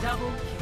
Double